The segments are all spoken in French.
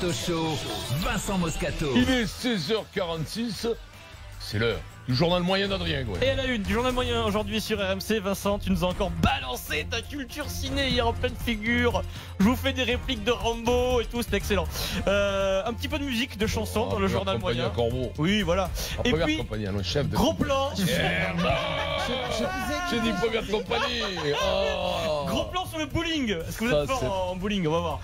Vincent Moscato. Il est 16h46, c'est l'heure du journal moyen d'Adrien Gouin. Et à la une du journal moyen aujourd'hui sur RMC, Vincent, tu nous as encore balancé ta culture ciné hier en pleine figure. Je vous fais des répliques de Rambo et tout, c'est excellent. Euh, un petit peu de musique, de chansons dans le journal moyen. à Corbeau. Oui, voilà. En Et première puis, compagnie, le chef de. gros plan, Merde J'ai dit première compagnie Oh. gros plan sur le bowling. Est-ce que vous êtes fort en bowling? On va voir.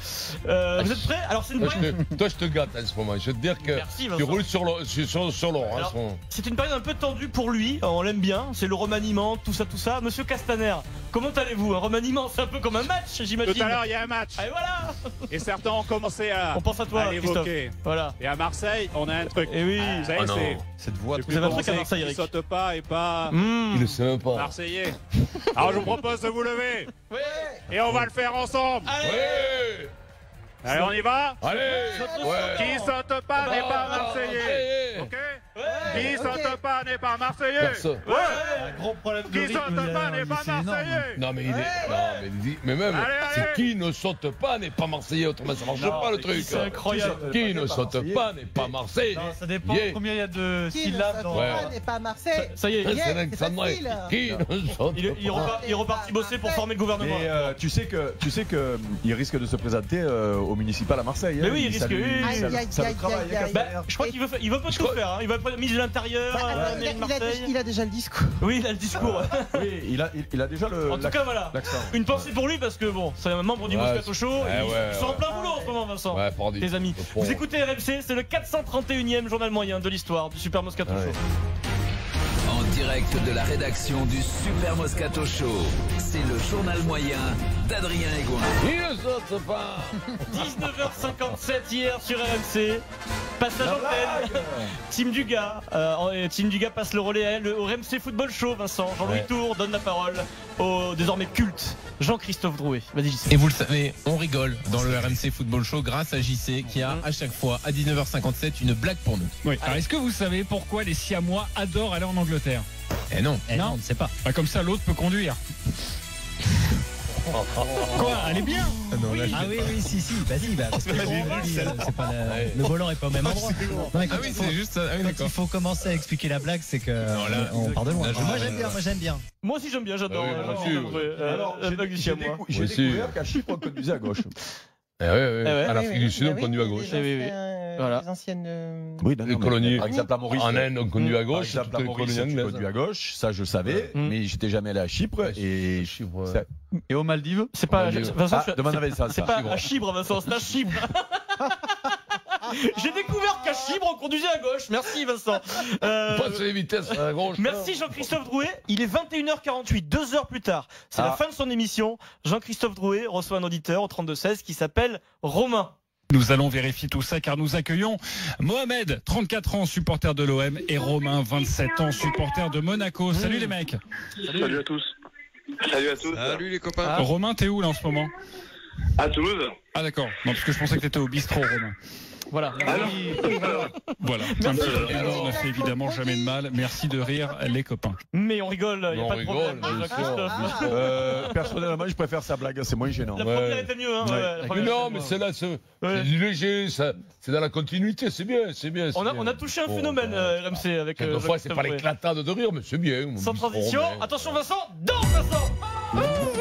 Euh, vous êtes prêts? Alors c'est une période- toi, je te gâte en ce moment. Je vais te dire que Merci, tu roules sur l'or. Sur, sur, hein, son- C'est une période un peu tendue pour lui, on l'aime bien, c'est le remaniement, tout ça, tout ça. Monsieur Castaner, comment allez-vous? Un remaniement, c'est un peu comme un match, j'imagine. Tout à l'heure, il y a un match. Et voilà Et certains ont commencé à, On pense à toi, à l'évoquer. Voilà. Et à Marseille, on a un truc. Et oui. Vous savez, Ah non. c'est Cette voix. le Vous avez un truc à Marseille, qui Eric. saute pas et pas Mmh. Il le sait même pas. marseillais. Alors je vous propose de vous lever Ouais. et on va le faire ensemble. Allez Allez, on y va Allez Ouais Qui saute pas n'est pas marseillais. Qui saute pas n'est pas marseillais. Un gros problème de Qui rythme saute pas n'est pas marseillais. Non mais il est. Non mais, il dit- mais même, Allez, c'est qui ne saute pas n'est pas Marseillais, autrement ça marche Non, pas le mais truc. C'est incroyable. Qui ne saute pas n'est pas Marseillais. Ça dépend combien il y a de Qui ne syllabes saute dans. Ouais. pas n'est pas Marseille. Ça y est. Qui ne saute il, il, pas repart, il est reparti bosser pour former le gouvernement. Mais euh, tu sais que tu sais que il risque de se présenter euh, au municipal à Marseille. Mais hein. oui, il risque, je crois qu'il veut, il veut pas tout faire. Hein. Il pas mise l'intérieur. Bah, euh, il, a, il a Marseille. déjà, il a déjà le discours. Oui, il a le discours. Oui, il a, il, il a déjà le. en tout cas, voilà. Une pensée pour lui parce que bon, c'est un membre du Ouais, Moscato Show. ouais, ils, ouais, ils sont en plein boulot en ce moment, Vincent. Les amis, vous écoutez RMC, c'est le 431e journal moyen de l'histoire du Super Moscato. Show. En direct de la rédaction du Super Moscato Show, c'est le journal moyen d'Adrien pas 19h57 hier sur RMC. Passage en pleine. Team Dugas. Euh, Team Dugas passe le relais à elle au RMC Football Show, Vincent. Jean-Louis Ouais. Tour donne la parole au désormais culte Jean-Christophe Drouet. Vas-y, JC. Et vous le savez, on rigole dans le RMC Football Show grâce à JC qui a à chaque fois à 19h57 une blague pour nous. Oui. Alors, est-ce que vous savez pourquoi les Siamois adorent aller en Angleterre? Eh non. Non, on ne sait pas. Bah, comme ça, l'autre peut conduire. Quoi? Elle est bien Ah non, là, je- Ah oui, oui, si, si, bah si, bah, parce que euh, c'est pas la- Ouais. le volant est pas au même endroit. Non, mais Ah quand oui, il faut- c'est juste ça. Ah oui, quand d'accord. il faut commencer à expliquer la blague, c'est que Non, là, on part de loin. là, je- moi j'aime bien, moi j'aime bien. Moi aussi j'aime bien, j'adore Ah oui, euh. Euh, Alors, j'ai du décou- découvert qu'à Chypre on conduisait à gauche. Eh ouais, ouais. Eh ouais. En Afrique du Sud, on conduit à gauche. Oui, oui, oui. Voilà. Les anciennes. euh, Oui, Les colonies. Par exemple, à Maurice. En Inde, on conduit à Par gauche. exemple, toutes à les Maurice, anglaises. conduis à gauche, ça je savais, Mm. mais j'étais jamais allé à Chypre et Chiffre, ça- Et aux Maldives C'est pas. Maldives. Vincent, Ah, je- demande à c'est- Vincent, C'est pas à Chypre, Vincent, c'est à Chypre. J'ai découvert qu'à Chypre on conduisait à gauche. Merci Vincent. Euh, Passe les vitesses à gauche. Merci Jean-Christophe Drouet. Il est 21h48, deux heures plus tard. C'est la Ah. fin de son émission. Jean-Christophe Drouet reçoit un auditeur au 32-16 qui s'appelle Romain. Nous allons vérifier tout ça car nous accueillons Mohamed, 34 ans, supporter de l'OM, et Romain, 27 ans, supporter de Monaco. Salut les mecs Salut à tous. Salut à tous. Salut les copains. Ah. Romain, t'es où là en ce moment? À Toulouse. Ah d'accord. Non, parce que je pensais que t'étais au bistrot, Romain. Voilà. Alors Voilà. Un petit rire ne fait évidemment jamais de mal. Merci de rire, les copains. Mais on rigole, il n'y a On pas de problème. Jean-Christophe. sûr. Euh, personnellement, je préfère sa blague, c'est moins gênant. La première était mieux, hein. Ouais. ouais, la Mais non, mais mieux. c'est là, c'est Ouais. c'est du léger, c'est dans la continuité, c'est bien, c'est bien. c'est On a, bien. on a touché un Bon, phénomène, bah, euh, RMC, avec. euh, Quelquefois, c'est Jean-Christophe pas l'éclatade de rire, mais c'est bien. Sans Bon, transition, attention Vincent, danse Vincent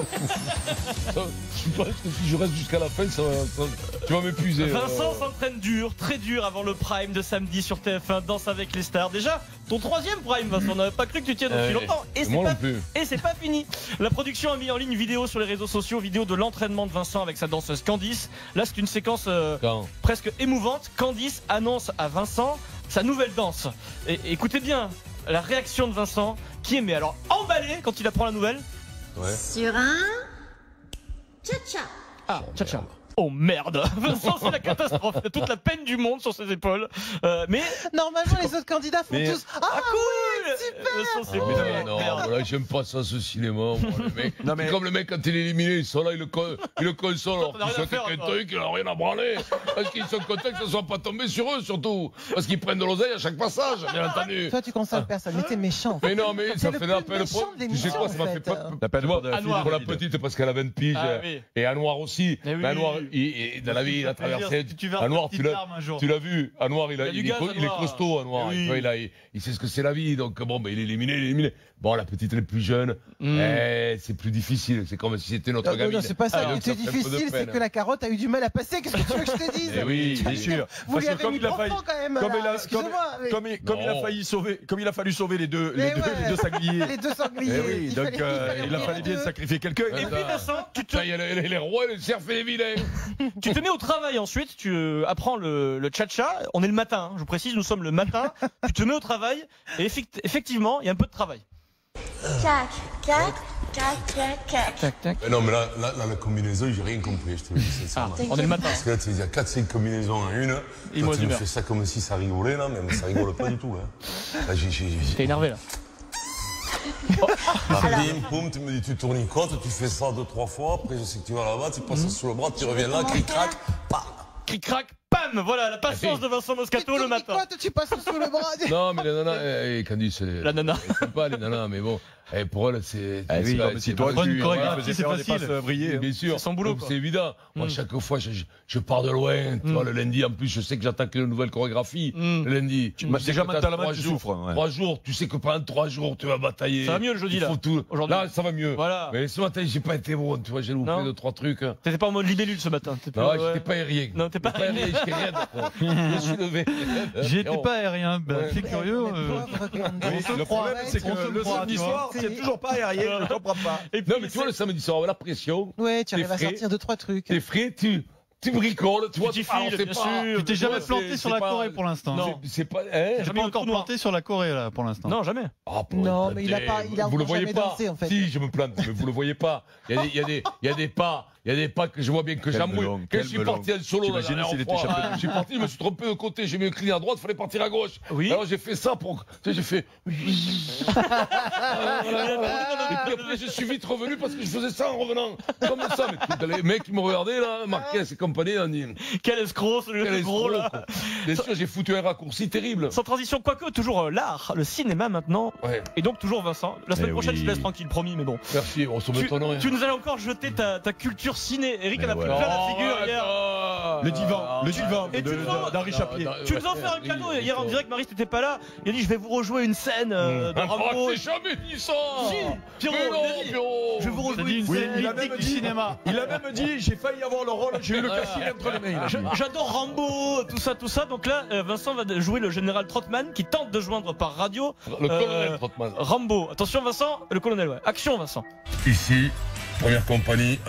Je pense que si je reste jusqu'à la fin, ça, va- ça- tu vas m'épuiser. Vincent euh. s'entraîne dur, très dur avant le prime de samedi sur TF1, Danse avec les stars. Déjà, ton troisième prime, Vincent, on n'avait pas cru que tu tiennes aussi longtemps. Et c'est pas non plus. Et c'est pas fini. La production a mis en ligne une vidéo sur les réseaux sociaux, vidéo de l'entraînement de Vincent avec sa danseuse Candice. Là, c'est une séquence euh, presque émouvante. Candice annonce à Vincent sa nouvelle danse. Et écoutez bien la réaction de Vincent, qui est mais alors emballé quand il apprend la nouvelle. Sur un cha-cha. Ah, tcha tcha. Oh merde Vincent, c'est la catastrophe. Il a toute la peine du monde sur ses épaules. Euh, mais Normalement, les autres candidats font Mais- tous. Ah, ah cool Oh, mais- non, voilà, j'aime pas ça, ce cinéma. moi, le mec. Non, mais- C'est Comme le mec, quand il est éliminé, ils sont là, ils le, co- ils le consolent. Alors T'en as qu'ils rien à souhaitent faire, un toi. truc, il a rien à branler. Parce qu'ils sont contents que ça soit pas tombé sur eux, surtout. Parce qu'ils prennent de l'oseille à chaque passage, bien entendu. Toi, tu consoles personne, mais t'es méchant. Mais non, mais ça le fait plus la peine. méchant de Tu sais quoi, ça m'a fait pas. La peine pour de la fille noir. de Pour la David. petite, parce qu'elle a 20 piges. Ah oui. Et à noir aussi. Eh oui. Mais à noir, il- il- dans la vie, il a traversé. Tu verras À Noir, tu l'as, un jour. tu l'as vu. À Noir, il, a, Il y a du il, est, gaz, co- à il est Noir. costaud à Noir. Oui. Vois, il, a, il, il sait ce que c'est la vie. Donc bon, ben, il est éliminé, il est éliminé. Bon, la petite, elle est plus jeune. Mm. Eh, c'est plus difficile. C'est comme si c'était notre Non, non, gamine. non, c'est pas ça. De difficile, c'est que la carotte a eu du mal à passer. Qu'est-ce que tu veux que je te dise Eh oui, bien sûr. Vous Parce lui que avez comme mis il a trop failli- de temps quand même. comme là. il a- Excusez-moi. mais- Comme il, comme il a Non. failli sauver, comme il a fallu sauver les deux, les Mais deux, ouais. les deux sangliers. Les deux sangliers. Eh oui, il donc fallait- euh, il a fallu bien sacrifier quelqu'un. Et puis Vincent, tu te, Ça, il y a les, les rois, le cerf et les vilains. tu te mets au travail ensuite, tu euh, apprends le, cha-cha. On est le matin, hein, je vous précise, nous sommes le matin. tu te mets au travail et effectivement, il y a un peu de travail. Cac, cac, cac, cac, cac. Tac, tac. Euh, Non, mais là, là, là, la combinaison, j'ai rien compris, je te le dis sincèrement. Ah, on est le matin. Parce que là, tu dis, il y a 4-5 combinaisons en une. Et Toi, moi, tu me fais ça comme si ça rigolait, là, mais ça rigole pas du tout. Hein. Là, j'ai- T'es énervé là. Bim, boum, tu me dis, tu tournes une côte, tu fais ça deux, trois fois, après, je sais que tu vas là-bas, tu passes sous le bras, tu reviens là, cric crac, pam. Cric-crac, pam Voilà, la patience de Vincent Moscato le matin. Quoi, tu passes sous le bras Non, mais les nanas, eh, eh, Candice, c'est. La nana. Elles pas les nanas, mais bon. Eh, pour elle, c'est. Ah oui, c'est- toi, tu chorégraphie, c'est facile. briller. hein. Bien sûr. C'est son boulot. C'est évident. Moi, Mm. chaque fois, je, pars de loin. Tu Mm. vois, le lundi, en plus, je sais que j'attaque une nouvelle chorégraphie. Mm. Le lundi. Déjà, mentalement, trois tu jours. souffres. Trois jours, tu sais que pendant trois jours, tu vas batailler. Ça va mieux le jeudi là. Aujourd'hui. Là, ça va mieux. Voilà. Mais ce matin, j'ai pas été bon. Tu vois, j'ai loupé deux, trois trucs. T'étais pas en mode libellule ce matin. Non, pas- j'étais pas aérien. Non, t'es pas aérien. Je me suis levé. J'étais pas aérien. Bah, Ouais. c'est curieux. Euh, le croit, problème, c'est que le croit, samedi soir, c'est toujours pas aérien, je comprends pas. Et puis, Non, mais tu vois, le samedi soir, la pression. Ouais, tu arrives à sortir deux, trois trucs. T'es frais, tu, tu bricoles, tu vois. t'y alors, files, c'est bien pas- sûr. Tu t'es tu jamais planté sur la pas- Corée pour l'instant. Non. C'est- pas. Hein J'ai Jamais pas le encore planté sur la Corée là pour l'instant. Non, jamais. Ah, Non, mais il a pas- il a vous le voyez pas. dansé, en fait. Si, je me plante, mais vous le voyez pas. Il y a des, il y a des, il y a des pas, il y a des pas que je vois bien que melon, Quand je suis parti en solo champion. je suis parti, je me suis trompé de côté, j'ai mis un clin à droite, fallait partir à gauche. Oui. Alors j'ai fait ça pour, tu sais, j'ai fait. Et puis après, je suis vite revenu parce que je faisais ça en revenant. Comme ça, mais les mecs qui me regardaient là, Marquez et compagnie, on dit. Quel escroc, ce quel gros là. escroc, quoi. Bien sûr, j'ai foutu un raccourci terrible. Sans transition, quoique, toujours euh, l'art, le cinéma maintenant. Ouais. Et donc toujours Vincent. La semaine Eh prochaine, oui. je te laisse tranquille, promis, mais bon. Merci, on se Tu, m'étonne rien. tu nous as encore jeté ta, ta culture ciné. Eric Mais en a pris plein la Oh, figure hier. Le divan, le divan vas- d'Henri Chapier. Tu nous en fais un cadeau hier en direct, Marie, t'étais pas là. Il a dit Je vais vous rejouer une scène de Ah, Rambo. j'ai jamais dit ça Pierrot, Je vais vous rejouer dit une scène. il a mythique même du dit- cinéma. Il a même dit, j'ai failli avoir le rôle, j'ai eu le casting entre les mains. il a Je- dit. J'adore Rambo, tout ça, tout ça. Donc là, euh, Vincent va jouer le général Trotman qui tente de joindre par radio Le Euh, colonel Trotman. Rambo. Attention, Vincent, le colonel, ouais. Action, Vincent. Ici, première compagnie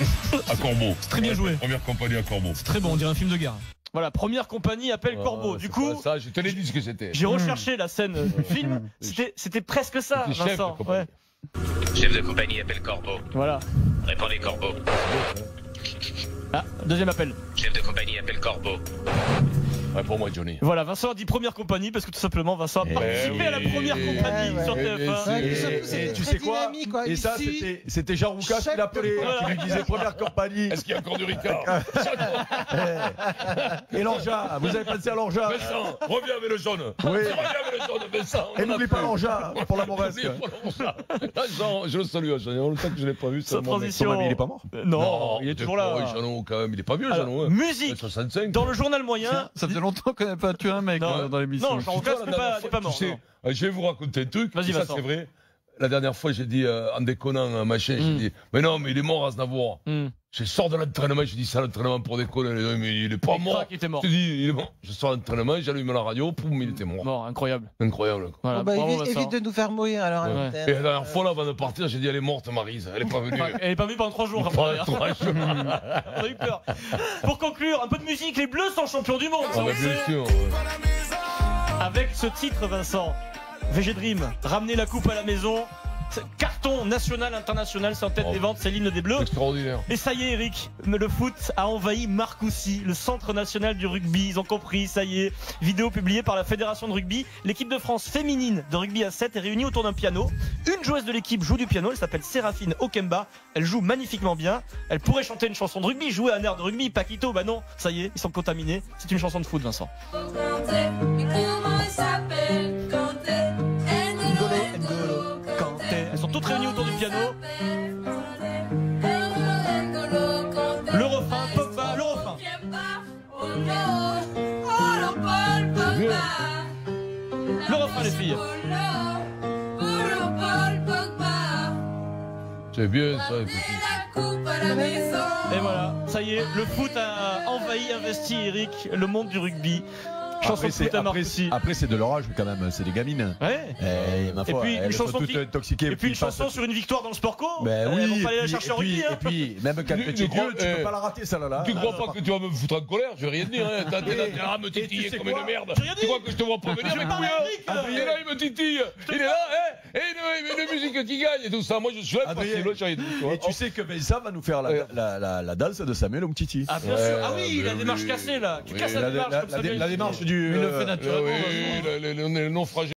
à Corbeau. Très bien joué. Première compagnie à Corbeau. Très bon, on dirait un film de guerre. Voilà, première compagnie appelle Corbeau. Ah, Du c'est coup, pas Ça, je te l'ai dit ce que c'était. j'ai recherché la scène euh, du film. C'était c'était presque ça, C'était chef de Vincent. Ouais. Chef de compagnie appelle Corbeau. Voilà. Répondez Corbeau. Ah, deuxième appel. Chef de compagnie appelle Corbeau. Ouais, pour moi, Johnny. Voilà, Vincent a dit première compagnie parce que tout simplement, Vincent a Eh participé à la oui. première compagnie Ouais, ouais. sur Eh, TF1. c'est- Ouais, puis Et- surtout, et c'était tu sais quoi quoi. Et ça, c'était- Jean Roucas qui l'appelait, qui lui disait première compagnie. Est-ce qu'il y a encore du Ricard Et l'engin, vous avez pensé à l'engin Vincent, reviens avec le jaune. Oui. Reviens avec le jaune, Vincent. on Et n'oublie pas l'engin, pour la mauvaise. Jean, je le salue, Jean. Il y a longtemps que je ne l'ai pas vu. Mec. transition. Son ami, il est pas mort Euh, Non, il est toujours là. Oui, Jeannot, quand même. Il est pas vieux, Jeannot. hein. musique 65. dans le journal moyen. Ça faisait longtemps qu'on n'avait pas tué un mec Non. euh, dans l'émission. Non, Jean n'est pas, pas tu mort. sais, non. euh, je vais vous raconter un truc. Vas-y, ça, c'est vrai. La dernière fois, j'ai dit, euh, en déconnant, machin, j'ai Mm. dit, mais non, mais il est mort, Aznavour. Hmm. Je sors de l'entraînement, je dis ça, l'entraînement pour déconner. Mais il est pas Il mort. craque, il était mort. Je dis, il est mort. Je sors de l'entraînement, j'allume la radio, poum, il était mort. Mort, incroyable. Incroyable. quoi. Voilà, bah, bravo, évite, de nous faire mourir alors Ouais. Et la dernière fois, là, avant de partir, j'ai dit, elle est morte, Marise. Elle est pas venue. Elle est pas venue pendant trois jours. Pas après. trois jours. On a eu peur. Pour conclure, un peu de musique. Les Bleus sont champions du monde. Ah, ça, bah, on bien sait. sûr. ouais. Avec ce titre, Vincent, VG Dream, ramener la coupe à la maison. Carton national, international, c'est en tête Oh. des ventes, c'est l'hymne des Bleus. Extraordinaire. Et ça y est, Eric, le foot a envahi Marcoussis, le centre national du rugby. Ils ont compris, ça y est. Vidéo publiée par la Fédération de rugby. L'équipe de France féminine de rugby à 7 est réunie autour d'un piano. Une joueuse de l'équipe joue du piano, elle s'appelle Séraphine Okemba. Elle joue magnifiquement bien. Elle pourrait chanter une chanson de rugby, jouer un air de rugby. Paquito, bah non, ça y est, ils sont contaminés. C'est une chanson de foot, Vincent. C'est bien ça. Et voilà, ça y est, le foot a envahi, investi Eric, le monde du rugby. Chanson Après, c'est, à après, c'est de leur âge quand même, c'est des gamines. Ouais. Et, ma Et foi, puis une elles sont chanson qui- intoxiquées. Et puis une chanson sur une victoire dans le sport co. Ben Elles oui, vont pas aller et la puis- chercher en et rugby. hein. et puis, même quand Tu- petit tu crois- vieux, tu eh, peux pas la rater, celle-là. Tu crois pas que tu vas me foutre en colère? Je vais rien dire. Hein. T'as t'es là, t'es là, me titiller comme une merde. Tu crois que je te vois pas venir à là. Il est là, il me titille. Il est là, hein Et une, une musique qui gagne et tout ça. Moi, je suis là, Adrien, facile, j'ai rien dit, tu vois. Et tu sais que Vincent va nous faire la, la, la, la danse de Samuel Umtiti. Ah bien Ouais, sûr. Ah oui, la mais démarche cassée là. Tu Oui, casses la la, démarche la- comme la- ça. la démarche du. Mais le euh, fait naturellement. Oui, de les non fragiles.